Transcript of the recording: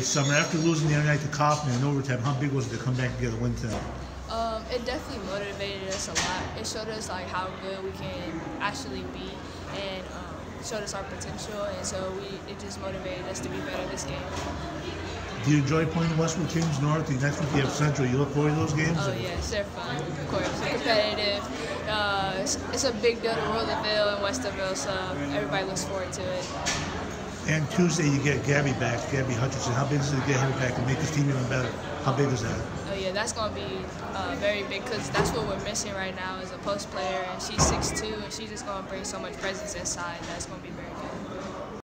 Sommer, after losing the other night to Coffman in overtime, how big was it to come back and get a win tonight? Um, it definitely motivated us a lot. It showed us like how good we can actually be, and um, showed us our potential. And so we, it just motivated us to be better this game. Do you enjoy playing the Westerville teams north? The next week you have Central. You look forward to those games? Oh yes, they're fun. Of course, they're competitive. Uh, it's, it's, a big deal to Royalville and Westerville, so everybody looks forward to it. And Tuesday you get Gabby back, Gabby Hutchinson. How big is it to get her back and make this team even better? How big is that? Oh yeah, that's gonna be uh, very big because that's what we're missing right now is a post player, and she's 6'2", and she's just gonna bring so much presence inside. That's gonna be very